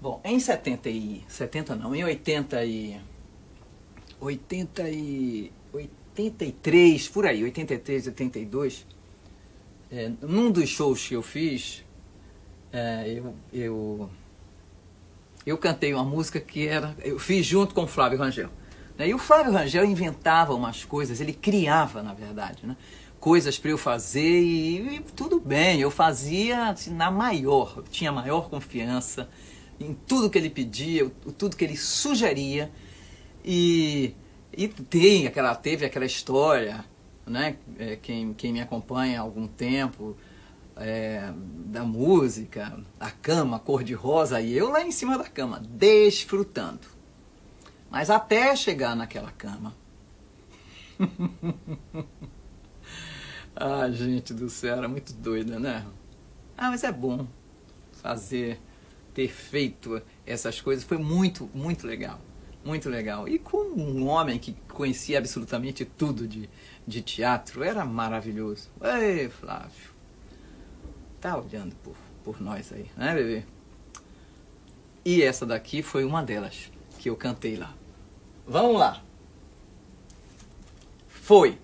Bom, em 70 e 70 não, em 80 e 80 e 83, por aí, 83, 82, é, num dos shows que eu fiz, é, eu, eu eu cantei uma música que era eu fiz junto com o Flávio Rangel. Né? E o Flávio Rangel inventava umas coisas, ele criava, na verdade, né? coisas para eu fazer e, e, tudo bem, eu fazia assim, na maior, tinha maior confiança em tudo que ele pedia, tudo que ele sugeria e, e tem aquela, teve aquela história, né? É, quem, quem me acompanha há algum tempo, é, da música, a cama cor-de-rosa e eu lá em cima da cama, desfrutando. Mas até chegar naquela cama. ah, gente do céu, era muito doida, né? Ah, mas é bom fazer, ter feito essas coisas. Foi muito, muito legal. Muito legal. E com um homem que conhecia absolutamente tudo de, de teatro, era maravilhoso. Ei, Flávio, tá olhando por, por nós aí, né, bebê? E essa daqui foi uma delas que eu cantei lá. Vamos lá. Foi.